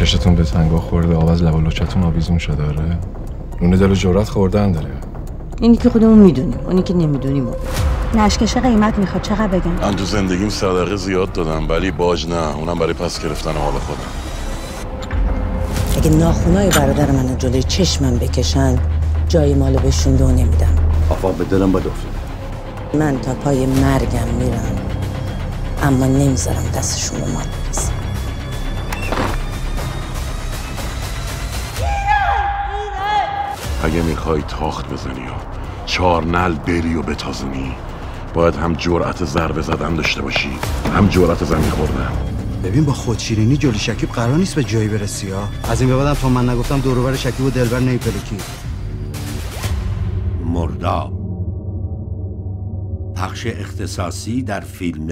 چشتون به تنگا خورده آب از لب و لوچتون آویزون شده آره. نون دل و جرات خوردن داره. اینی که خودمون می‌دونیم اونی که نمی‌دونیم. اون نشکش قیمت می‌خواد چقدر بگم؟ من تو زندگیم صدقه زیاد دادم ولی باج نه اونم برای پس گرفتن حال خودم. اگه ناخونای برادر منو جلوی چشمم بکشن جای مال بهشون دو نمیدم. آفاق به دلم باید من تا پای مرگم میرم اما نمی‌ذارم دستشون رو مال برسه اگه می‌خوای تاخت بزنی و چهار نل بری و بتازنی باید هم جرأت ضربه زدن داشته باشی هم جرأت زمین خوردن. ببین با خودشیرینی جلوی شکیب قرار نیست به جایی برسی ها از این به بعدم تا من نگفتم دوروبر شکیب و دلبر نیپلکی. مرداب پخش اختصاصی در فیلم